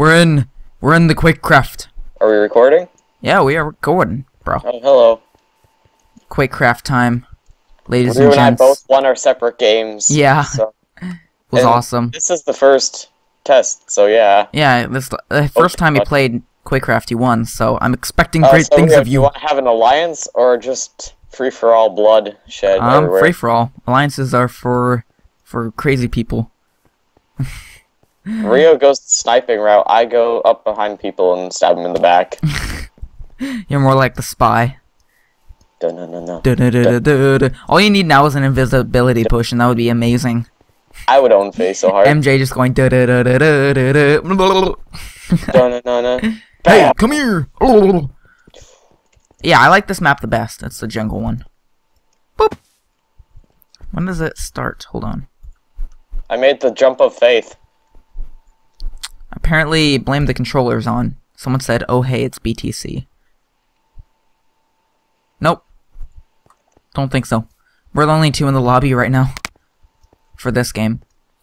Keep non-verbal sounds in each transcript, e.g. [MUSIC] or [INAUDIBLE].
We're in we're in the Quakecraft. Are we recording? Yeah, we are recording, bro. Oh, hello. Quakecraft time, ladies Ryu and and I both won our separate games. Yeah. So [LAUGHS] was and- awesome. this is the first test, so yeah. Yeah, this the first time he played Quakecraft, he won. So I'm expecting Uh, great so things of do you. want to have an alliance or just free for all blood shed Um, everywhere? free for all. Alliances are for for crazy people. [LAUGHS] Rio goes the sniping route. I go up behind people and stab them in the back. [LAUGHS] You're more like the spy. Dun, dun, dun, dun. Du-du-du-du-du-du. All you need now is an invisibility push, and that would be amazing. I would own face so hard. MJ just going. [LAUGHS] Hey, come here! Yeah, I like this map the best. It's the jungle one. Boop. When does it start? Hold on. I made the jump of faith. Apparently, blame the controllers on. Someone said, "Oh hey, it's BTC." Nope. Don't think so. We're the only two in the lobby right now for this game.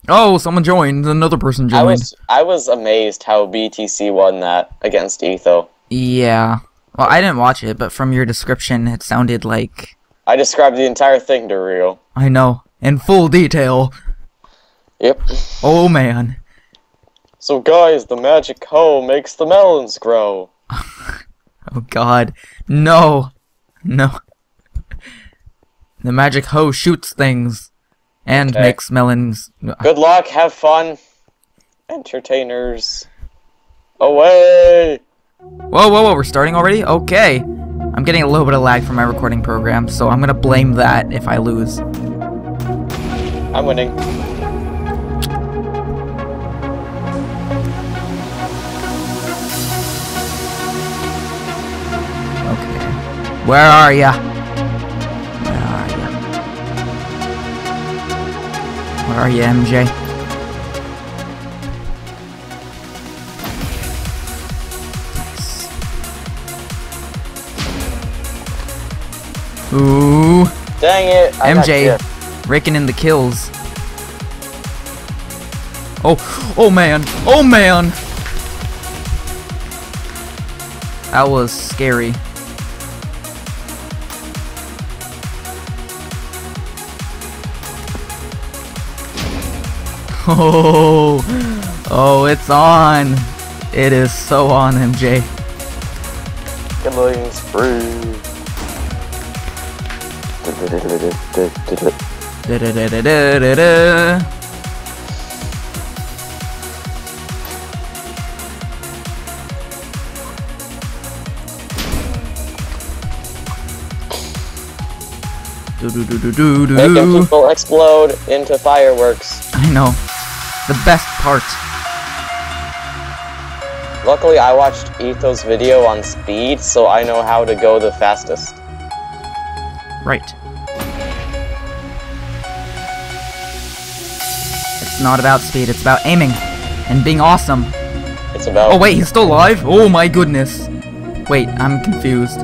Oh, someone joined. Another person I joined. was I was amazed how BTC won that against Etho. Yeah. Well, I didn't watch it, but from your description, it sounded like I described the entire thing to Rio. I know in full detail. Yep. Oh man. So guys, the magic hoe makes the melons grow. [LAUGHS] Oh god. No. No. The magic hoe shoots things and Okay. makes melons. Good luck, have fun. Entertainers. Away! Whoa, whoa, whoa, we're starting already? Okay. I'm getting a little bit of lag from my recording program, so I'm gonna blame that if I lose. I'm winning. Where are ya? Where are ya? Where are ya, MJ? Nice. Ooh, Dang it! I MJ raking in the kills. Oh, oh man, oh man! That was scary. Oh, [LAUGHS] oh, it's on. It is so on, MJ. Killing spree. Da-da-da-da-da-da-da. Making Do-do-do-do-do-do. people explode into fireworks. I know. The best part. Luckily, I watched Etho's video on speed, so I know how to go the fastest. Right. It's not about speed, it's about aiming and being awesome. It's about. Oh wait, he's still alive? Oh my goodness. Wait, I'm confused.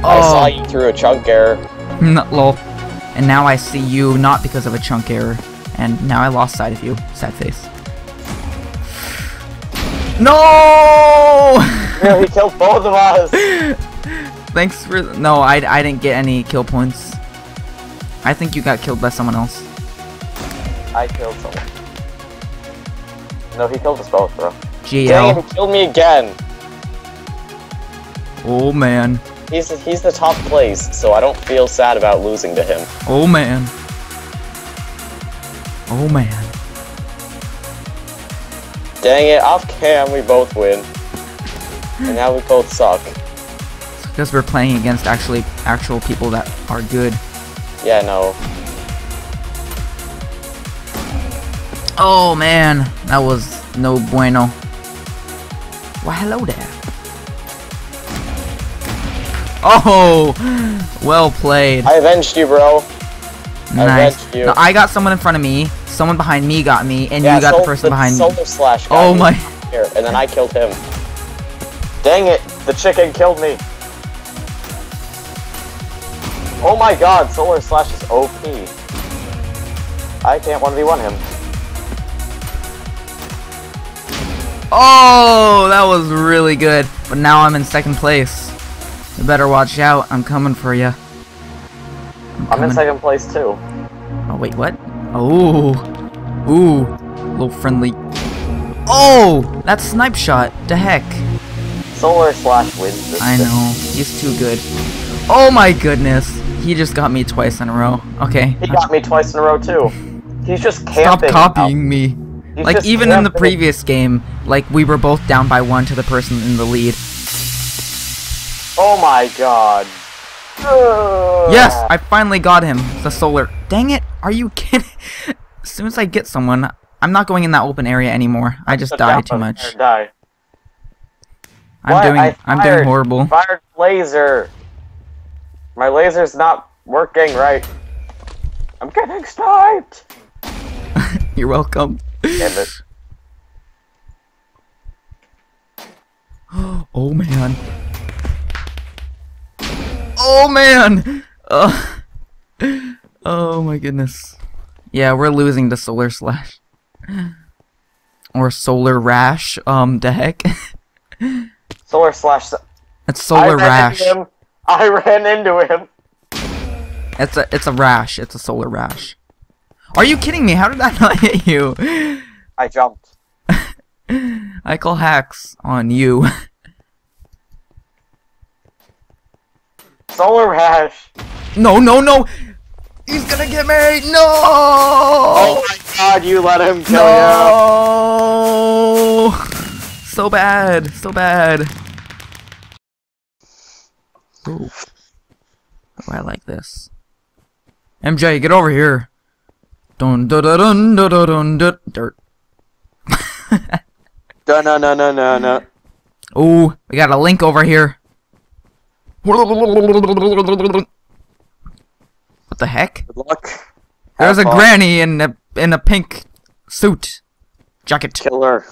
I saw Oh, you through a chunk error. [LAUGHS] lol. And now I see you not because of a chunk error. And now I lost sight of you. Sad face. No! [LAUGHS] He killed both of us. [LAUGHS] Thanks for no. I I didn't get any kill points. I think you got killed by someone else. I killed someone. No, he killed us both, bro. Dang GL. it, he killed me again. Oh man. He's he's the top place, so I don't feel sad about losing to him. Oh man. Oh man. Dang it, off cam we both win. And now we both suck. Because we're playing against actually actual people that are good. Yeah, no. Oh man, that was no bueno. Why hello there. Oh, well played. I avenged you, bro. Nice. you. No, I got someone in front of me. Someone behind me got me, and yeah, you got the person behind me. Slash Oh my. here, and then I killed him. Dang it, the chicken killed me. Oh my god, Solar Slash is OP. I can't 1v1 him. Oh, that was really good. But now I'm in second place. You better watch out. I'm coming for you. I'm in second place too. Oh, wait, what? Oh. Ooh. Little friendly. Oh! That snipe shot. The heck? Solar Slash wins this. I know. He's too good. Oh my goodness. He just got me twice in a row. Okay. He got me twice in a row too. He's just camping. Stop camping. copying me. He's Like, even in the previous game, like, we were both down by one to the person in the lead. Oh my god. Yes, I finally got him. The solar. Dang it! Are you kidding? as soon as I get someone, I'm not going in that open area anymore. I just die too much. Die. I'm Why? doing. I I'm fired- doing horrible. Fired laser. My laser's not working right. I'm getting sniped. [LAUGHS] You're welcome. [GASPS] Oh man. Oh man. Uh, oh my goodness. Yeah, we're losing to solar slash. Or solar rash. Um, the heck. [LAUGHS] Solar slash. It's I solar ran rash. into him. I ran into him. It's a it's a rash. It's a solar rash. Are you kidding me? How did that [LAUGHS] not hit you? I jumped. [LAUGHS] I call hacks on you. Solar rash. No, no, no. He's gonna get married! No! Oh my god, you let him kill no! you. So bad, so bad. Ooh. Oh, I like this. MJ, get over here. Dun dun dun dun dun dun dun dirt. Dun dun dun dun dun dun. Ooh, we got a link over here. What the heck? Good luck. There's Have a fun. granny in a in a pink suit jacket. Killer.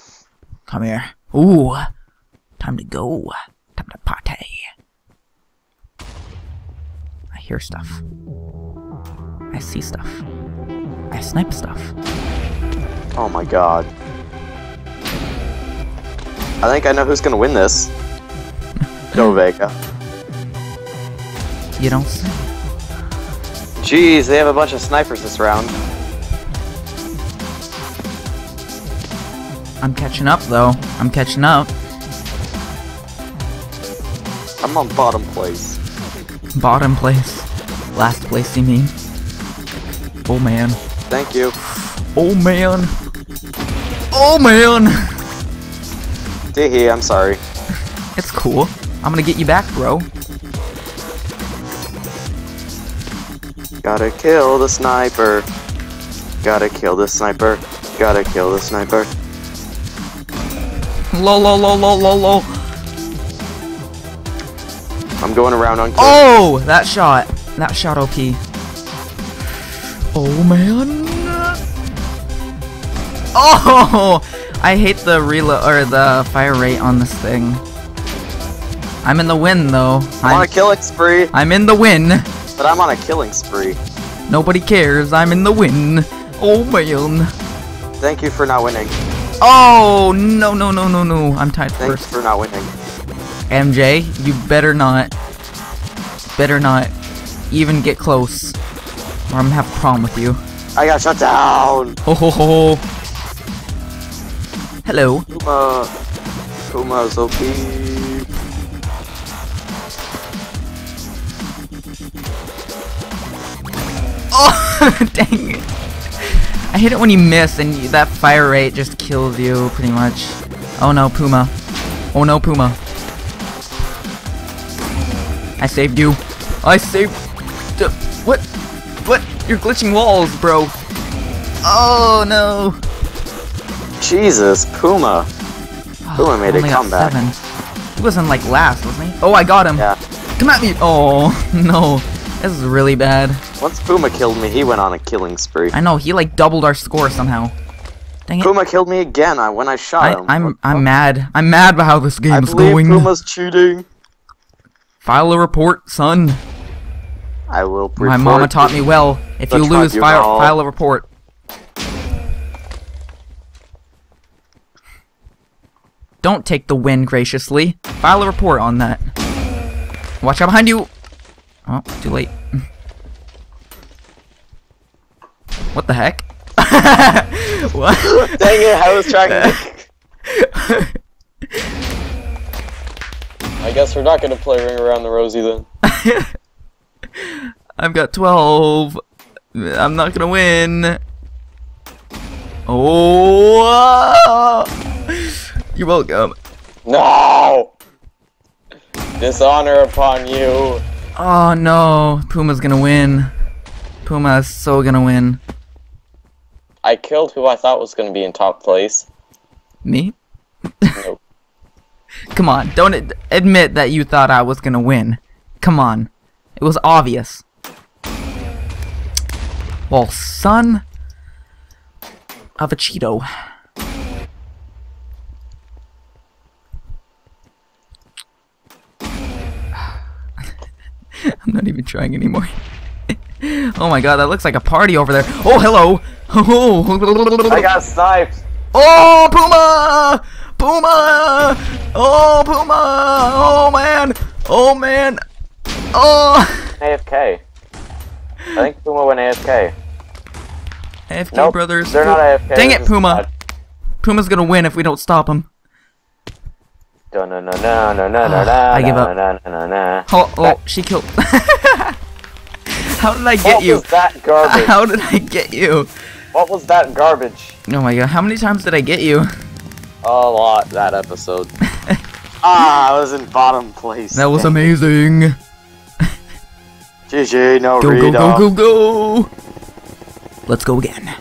Come here. Ooh, time to go. Time to party. I hear stuff. I see stuff. I snipe stuff. Oh my god. I think I know who's gonna win this. [LAUGHS] Go Vega. You don't see. Jeez, they have a bunch of snipers this round. I'm catching up though. I'm catching up. I'm on bottom place. Bottom place. Last place, you mean? Oh man. Thank you. Oh man. Oh man. Teehee, I'm sorry. It's cool. I'm gonna get you back, bro. Gotta kill the sniper. Gotta kill the sniper. Gotta kill the sniper. Lol, lol, lol, lol, lol, lol. I'm going around on kill. Oh, that shot. That shot OP. Oh man. Oh, I hate the reload or the fire rate on this thing. I'm in the win though. I'm on a I'm, killing spree, I'm in the win. but I'm on a killing spree. Nobody cares. I'm in the win. Oh man. Thank you for not winning. Oh no no no no no! I'm tied Thank first. you for not winning. MJ, you better not, better not even get close, or I'm gonna have a problem with you. I got shut down. Ho ho ho! ho. Hello. Puma. Puma's OP. Oh, [LAUGHS] dang it! I hit it when you miss and you, that fire rate just kills you, pretty much. Oh no, Puma. Oh no, Puma. I saved you. I saved. What? What? You're glitching walls, bro. Oh no. Jesus, Puma. [SIGHS] Puma made a comeback. Seven. He wasn't like last, wasn't he? Oh, I got him. Yeah. Come at me. Oh [LAUGHS] no, this is really bad. Once Puma killed me, he went on a killing spree. I know he like doubled our score somehow. Dang it. Puma killed me again I, when I shot I, him. I'm I'm mad. I'm mad about how this game's going. Puma's cheating. File a report, son. I will report My mama taught me well. If you lose, file, file a report. Don't take the win graciously. File a report on that. Watch out behind you! Oh, too late. [LAUGHS] What the heck? [LAUGHS] what? Dang it, I was trying to. [LAUGHS] I guess we're not gonna play Ring Around the Rosie then. [LAUGHS] I've got 12. I'm not gonna win. Oh! You're welcome. No! Dishonor upon you. Oh no, Puma's gonna win. Puma is so gonna win. I killed who I thought was gonna be in top place. Me? Nope. [LAUGHS] Come on, don't ad- admit that you thought I was gonna win. Come on. It was obvious. Well, son of a Cheeto. [SIGHS] I'm not even trying anymore. [LAUGHS] oh my god, that looks like a party over there. Oh, hello! Oh, [LAUGHS] I got sniped. Oh, Puma! Puma! Oh, Puma! Oh, man! Oh, man! Oh! [LAUGHS] AFK. I think Puma went AFK. AFK Nope, brothers. they're not AFK. Dang it, Puma! Puma's gonna win if we don't stop him. Dun, dun, dun, dun, dun, dun, dun, ah, I give up. dun, dun, dun, dun. Oh, oh, she killed. How did I get What you? was that garbage? How did I get you? What was that garbage? Oh my god, how many times did I get you? A lot that episode. [LAUGHS] ah, I was in bottom place. That was amazing. GG, no Go, go, read go, go, go! Let's go again.